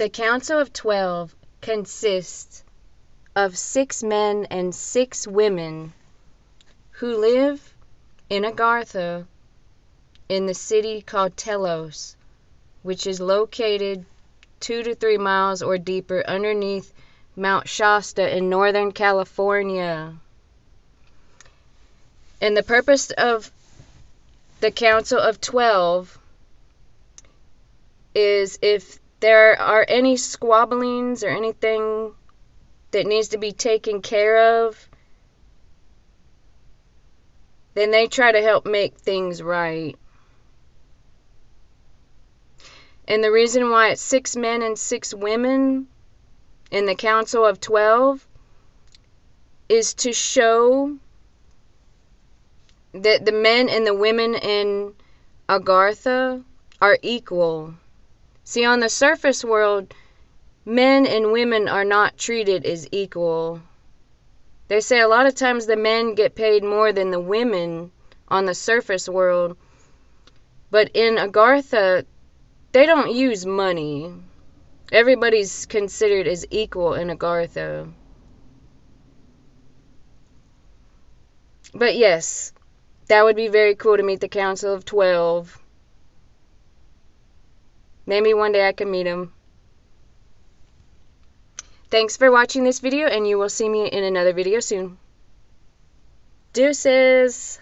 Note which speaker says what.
Speaker 1: The Council of Twelve consists of six men and six women who live in Agartha in the city called Telos, which is located two to three miles or deeper underneath Mount Shasta in Northern California. And the purpose of the Council of Twelve is if there are any squabblings or anything that needs to be taken care of, then they try to help make things right. And the reason why it's six men and six women in the Council of Twelve is to show that the men and the women in Agartha are equal. See, on the surface world, men and women are not treated as equal. They say a lot of times the men get paid more than the women on the surface world. But in Agartha, they don't use money. Everybody's considered as equal in Agartha. But yes, that would be very cool to meet the Council of Twelve. Maybe one day I can meet him. Thanks for watching this video and you will see me in another video soon. Deuces!